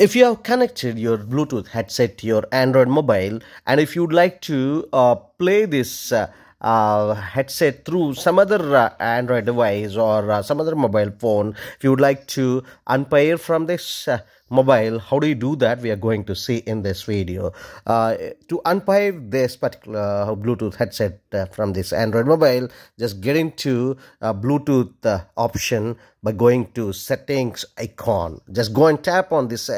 if you have connected your bluetooth headset to your android mobile and if you'd like to uh, play this uh, uh, headset through some other uh, android device or uh, some other mobile phone. If you would like to unpair from this uh, mobile how do you do that? We are going to see in this video. Uh, to unpair this particular bluetooth headset uh, from this android mobile just get into bluetooth option by going to settings icon. Just go and tap on this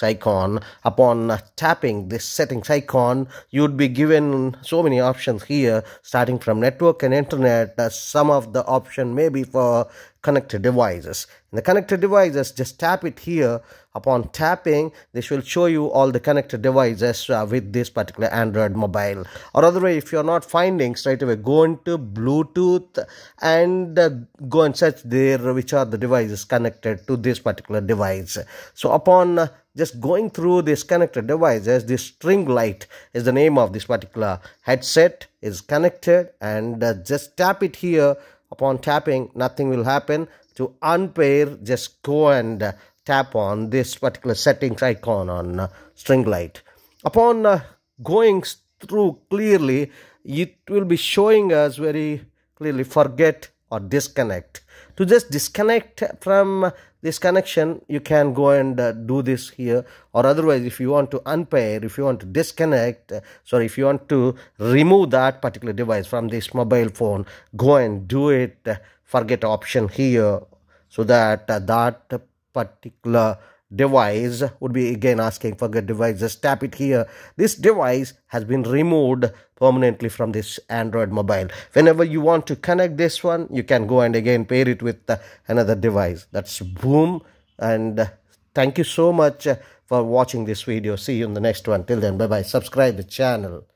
icon upon tapping this settings icon you would be given so many options here starting from network and internet. Uh, some of the option may be for connected devices. In the connected devices just tap it here. Upon tapping this will show you all the connected devices uh, with this particular android mobile. Or otherwise if you're not finding straight away go into bluetooth and uh, go and search there which are the devices connected to this particular device. So upon uh, just going through this connected devices this string light is the name of this particular headset is connected and uh, just tap it here upon tapping nothing will happen. To unpair just go and tap on this particular settings icon on uh, string light. Upon uh, going through clearly it will be showing us very clearly forget or disconnect. To just disconnect from this connection you can go and uh, do this here. Or otherwise if you want to unpair if you want to disconnect uh, sorry if you want to remove that particular device from this mobile phone go and do it. Uh, forget option here. So that uh, that particular device would be again asking forget device just tap it here. This device has been removed permanently from this android mobile. Whenever you want to connect this one you can go and again pair it with uh, another device. That's boom. And thank you so much uh, for watching this video. See you in the next one. Till then bye bye subscribe the channel